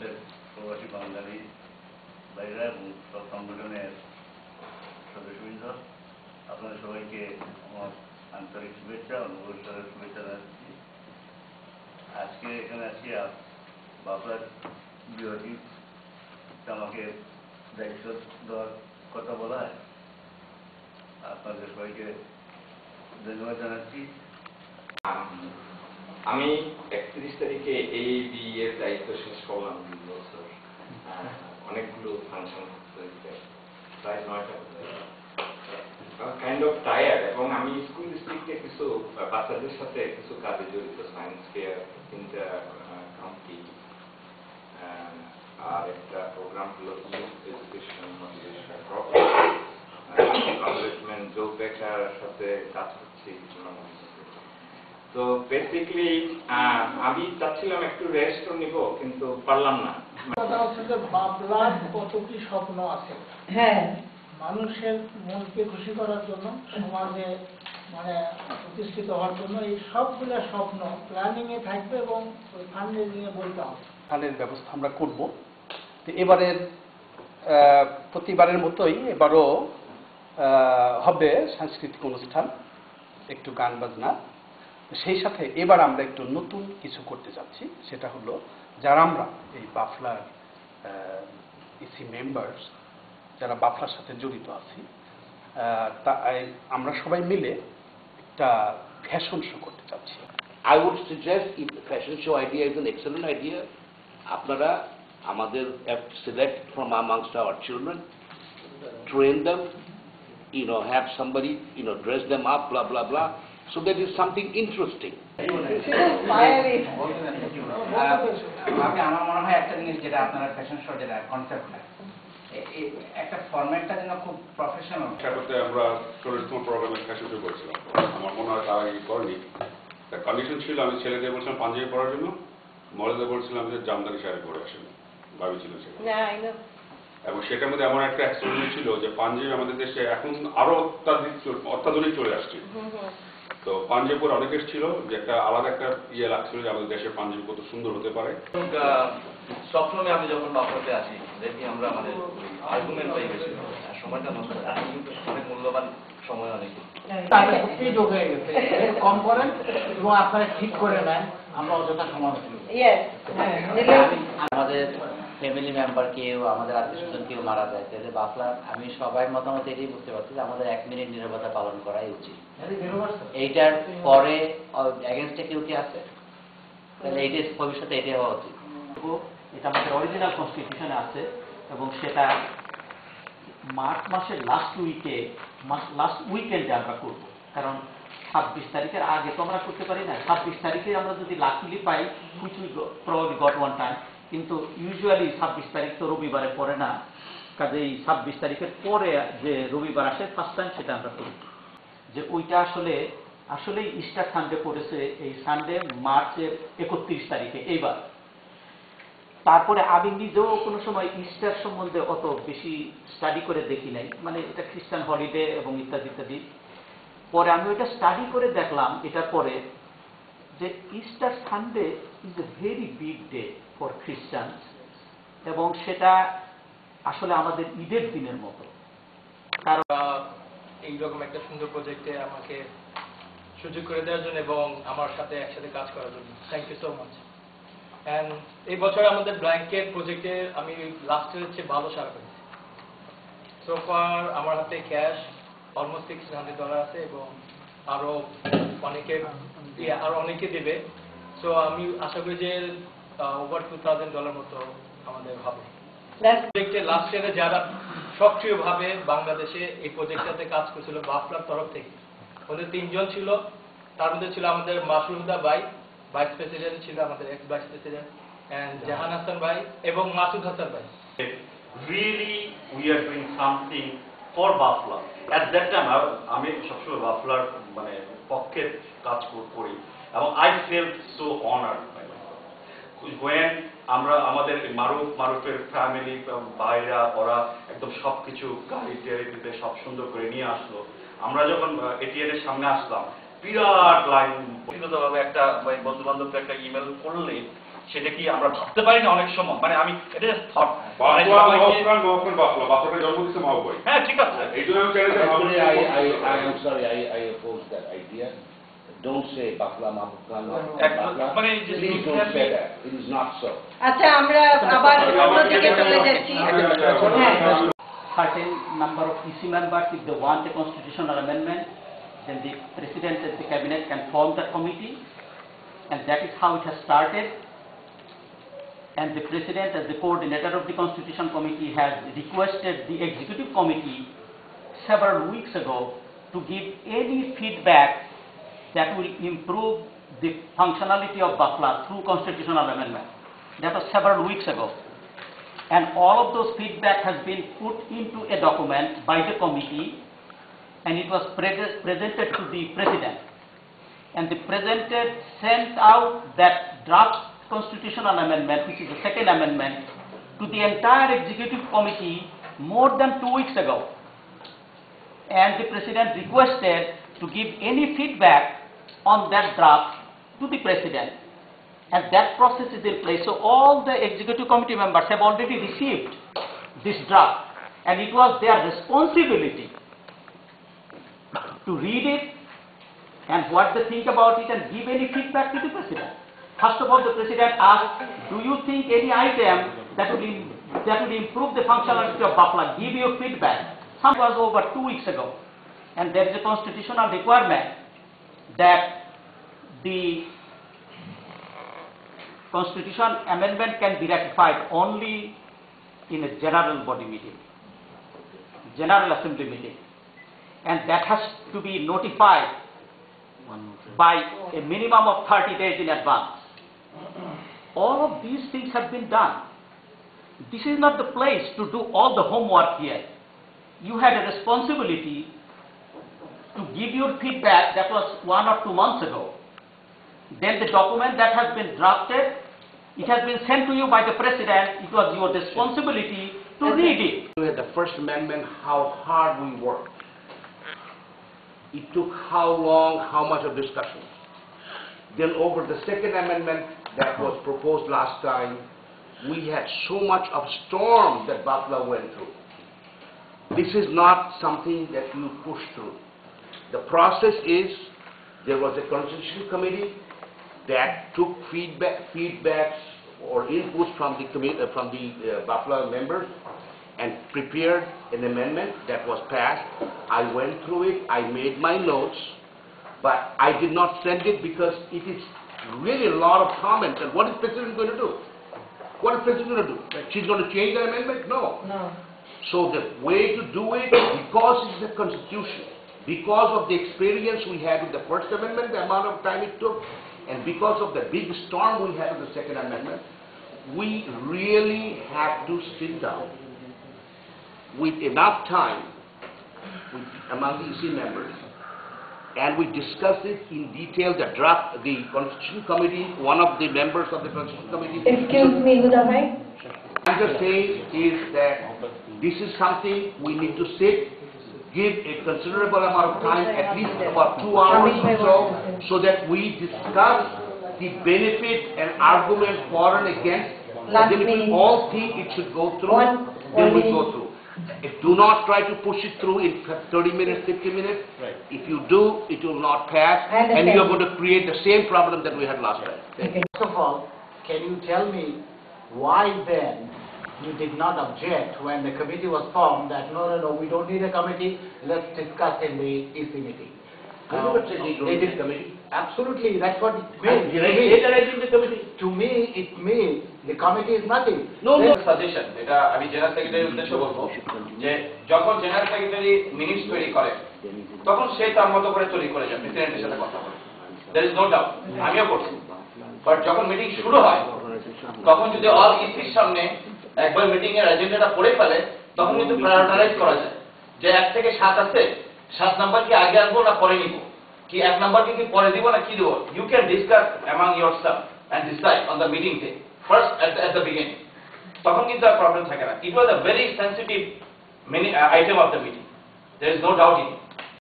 বাংলাদেশের প্রবাসী বাঙালি ভাইরা এবং সব সংগঠনের সদস্যবৃন্দ, আপনাদের সবাইকে আমার আন্তরিক শুভেচ্ছা নববর্ষের শুভেচ্ছা জানাচ্ছি। আজকে এখানে আছি আপ- বাবলার বিরোধী আমাকে দায়িত্ব দেওয়ার কথা বলা হয়। আপনাদের সবাইকে ধন্যবাদ জানাচ্ছি। আমি একত্রিশ তারিখে এই বি এর দায়িত্ব শেষ করলাম দুই বছর অনেকগুলো ফাংশন প্রায় নয়টা কাইন্ড অফ টায়ার্ড এবং আমি স্কুল ডিস্ট্রিক্টে কিছু বাচ্চাদের সাথে কিছু কাজে জড়িত সায়েন্স ফেয়ার তিনটা কাউন্টি আর একটা প্রোগ্রাম হলো ইউথ এডুকেশন মোটিভেশন জো বেকার সাথে কাজ করছি। তো বেসিকলি আমি চাচ্ছিলাম একটু রেস্ট নিব কিন্তু পারলাম না। কথা হচ্ছে যে বাবলার কত কি স্বপ্ন আছে। হ্যাঁ। মানুষের মনকে খুশি করার জন্য সমাজে মানে প্রতিষ্ঠিত হওয়ার জন্য এই সবগুলো স্বপ্ন প্ল্যানিং এ থাকবে এবং ওই ফান্ডিং এ বলতে হবে। ফান্ডের ব্যবস্থা আমরা করব। তো এবারের আহ, প্রতিবারের মতোই এবারও আহ, হবে সাংস্কৃতিক অনুষ্ঠান একটু গান বাজনা। সেই সাথে এবার আমরা একটু নতুন কিছু করতে যাচ্ছি, সেটা হলো যারা আমরা এই বাফলার ইসি মেম্বার্স, যারা বাফলার সাথে জড়িত আছি তা আমরা সবাই মিলে একটা ফ্যাশন শো করতে চাচ্ছি I would suggest if fashion show idea is an excellent idea আপনারা আমাদের select from amongst our children train them you know have somebody you know dress them up blah blah blah so that is something interesting. মায়াবী আমার মনে হয় একটা জিনিস যেটা আপনারা ফ্যাশন শো যেটা কনসেপ্টটা একটা ফরম্যাটটা যেন খুব প্রফেশনাল সাথে আমরা চল্লিশতম প্রোগ্রামে ফ্যাশন শো করেছিলাম। আমার মনে হয় তার আগে করেনি। তার কন্ডিশন ছিল আমি ছেলেদের বলছিলাম পাঞ্জাবি পরার জন্য। মহিলাদের বলছিলাম যে জামদানি শাড়ি পরে আসেন। সেটা. এবং সেটার মধ্যে এমন একটা এক্সপেরিমেন্ট ছিল যে পাঞ্জাবি আমাদের দেশে এখন আরও অত্যাধিক চল- অত্যাধুনিক চলে আসছে। তো পাঞ্জাবি পরে অনেকের ছিল যে একটা আলাদা একটা ইয়ে লাগছিল যে আমাদের দেশের পাঞ্জাবি কত সুন্দর হতে পারে। সবসময় আমি যখন বাপরাতে আসি দেখি আমরা আমাদের আর্গুমেন্ট হয়ে গেছিল আর সময়টা নষ্ট হয়। এখন কিন্তু অনেক মূল্যবান সময় অনেক। যোগ হয়ে গেছে। কম করেন এবং আপনারা ঠিক করে নেন। আমরা অযথা. হ্যাঁ, আমাদের ফ্যামিলি মেম্বার কেউ আমাদের আত্মীয় স্বজন কেউ মারা যায়। তাহলে বাফলার আমি সবাই মতামত এটাই বুঝতে পারছি যে আমাদের এক মিনিট নিরবতা পালন করাই উচিত। এইটার পরে এগেনস্টে কেউ কি আছে? তাহলে এইটা ভবিষ্যতে এটাই হওয়া উচিত। এটা আমাদের অরিজিনাল কনস্টিটিউশনে আছে এবং সেটা মার্চ মাসের লাস্ট উইকে লাস্ট উইকেন্ডে আমরা করব। কারণ ছাব্বিশ তারিখের আগে তো আমরা করতে পারি না। ছাব্বিশ তারিখে আমরা যদি luckily pi which we probably got one time কিন্তু ইউজুয়ালি ছাব্বিশ তারিখ তো রবিবারে পড়ে না। কাজেই ছাব্বিশ তারিখের পরে যে রবিবার আসে ফার্স্ট টাইম সেটা আমরা করি। যে ওইটা আসলে আসলে ইস্টার সানডে পড়েছে এই সানডে মার্চের একত্রিশ তারিখে, এইবার। তারপরে আমি নিজেও কোনো সময় ইস্টার সম্বন্ধে অত বেশি স্টাডি করে দেখি নাই। মানে এটা খ্রিস্টান হলিডে এবং ইত্যাদি ইত্যাদি। পরে আমি ওইটা স্টাডি করে দেখলাম, এটার পরে যে Easter Sunday is a very big day for Christians এবং সেটা আসলে আমাদের ঈদের দিনের মতো। কারণ এইরকম একটা সুন্দর প্রজেক্টে আমাকে সুযোগ করে দেওয়ার জন্য এবং আমার সাথে একসাথে কাজ করার জন্য। থ্যাংক ইউ সো মাচ এই বছর আমাদের ব্ল্যাঙ্কেট প্রজেক্টে আমি লাস্টের হচ্ছে ভালো সারা পেয়েছি। সো ফার আমার হাতে cash almost six hundred dollar আছে এবং আরও অনেকে ইয়ে, আরও অনেকে দেবে। সো আমি আশা করি যে ওভার টু থাউজেন্ড ডলার মতো আমাদের হবে। প্রজেক্টে লাস্ট ইয়ারে যারা সক্রিয়ভাবে বাংলাদেশে এই প্রজেক্টটাতে কাজ করছিল বাফলার তরফ থেকে। ওদের তিনজন ছিল। তার মধ্যে ছিল আমাদের মাসুরুদা ভাই ভাইস প্রেসিডেন্ট ছিল আমাদের ex vice president and Jahan Hasan ভাই এবং মাসুদ হাসান ভাই। Really we are doing something Bafla. At that time, I- আমি সবসময় বাফলার মানে পক্ষে কাজ করি এবং আই ফেল্ট সো অনার গোয়েন আমরা আমাদের মারুফ মারুফের ফ্যামিলি ভাইরা ওরা একদম সবকিছু গাড়ি টেরিতে সব সুন্দর করে নিয়ে আসলো। আমরা যখন এটিএন সামনে আসলাম বিরাট লাইন ব্যক্তিগতভাবে একটা বন্ধু বান্ধবকে একটা ইমেল করলে সেটা কি আমরা ভাবতে পারি না অনেক সময় মানে আমি এটা থট হ্যাঁ ঠিক আছে এই জন্য আমি sorry, I, I oppose that idea. Don't say but it just- Please don't say that. It is not so. আচ্ছা আমরা আবার অন্যদিকে চলে যাচ্ছি হ্যাঁ certain number of EC members, if they want a constitutional amendment, then the president and the cabinet can form that committee, and that is how it has started. And the president, as the coordinator of the constitution committee, has requested the executive committee several weeks ago to give any feedback that will improve the functionality of Bafla through constitutional amendment. That was several weeks ago. And all of those feedback has been put into a document by the committee and it was pre- presented to the president. And the president sent out that draft constitutional amendment, which is the second amendment, to the entire executive committee more than two weeks ago. And the president requested to give any feedback on that draft to the president. And that process is in place. So all the executive committee members have already received this draft. And it was their responsibility to read it and what they think about it and give any feedback to the president. First of all, the president asked, do you think any item that will, that will improve the functionality of Bafla? Give you feedback. Some was over two weeks ago. And there is a constitutional requirement that the constitution amendment can be ratified only in a general body meeting, general assembly meeting. And that has to be notified by a minimum of 30 days in advance. All of these things have been done. This is not the place to do all the homework here. You had a responsibility to give your feedback that was one or two months ago. Then the document that has been drafted, it has been sent to you by the president, it was your responsibility to read it. We had the First Amendment, how hard we worked. It took how long, how much of discussion. Then over the Second Amendment that was proposed last time, we had so much of storm that Butler went through. This is not something that you push through. The process is, there was a constitutional committee that took feedback, feedbacks or inputs from the committee, uh, from the uh, Buffalo members and prepared an amendment that was passed. I went through it, I made my notes, but I did not send it because it is really a lot of comments, and what is President going to do? What is President going to do? She's going to change the amendment? No. No. So the way to do it, because it's a constitution, because of the experience we had with the First Amendment, the amount of time it took, and because of the big storm we had with the Second Amendment, we really have to sit down with enough time with, among the EC members, and we discussed it in detail, the draft, the Constitution Committee, one of the members of the Constitution Committee. Excuse me, Udabai. I'm just saying is that this is something we need to sit, give a considerable amount of time, at least about two hours or so, so that we discuss the benefit and argument for and against, and Last then if we all think it should go through, One- then we go through. If Do not try to push it through in thirty minutes, fifty minutes. Right. If you do, it will not pass, and you are going to create the same problem that we had last time. Thank you. First of all, can you tell me why then you did not object when the committee was formed that, no, no, no, we don't need a committee, let's discuss in the EC meeting? I never said we don't They need a did- committee. Absolutely, that's what it means. To me-? To me, it means the committee is nothing. No, no. Suggestion এটা আমি general সেক্রেটারির উদ্দেশ্যে বলব যে যখন general secretary minutes তৈরি করে তখন সে তার মতো করে তৈরি করে যায় প্রেসিডেন্টের সাথে কথা বলে দ্যার ইজ নো ডাউট আমিও করছি বাট যখন মিটিং শুরু হয় তখন যদি অল ইসির সামনে একবার মিটিং এর এজেন্ডাটা পড়ে ফেলে তখন কিন্তু প্রায়োরিটাইজ করা যায় যে এক থেকে সাত আছে সাত নাম্বার কি আগে আনব না পরে নিব কি এক নাম্বারকে কি পরে দিব না কি দিব? You can discuss among your self and decide on the meeting day first at the beginning তখন কিন্তু আর প্রবলেম থাকে না। It was a very sensitive item of the meeting there is no doubt in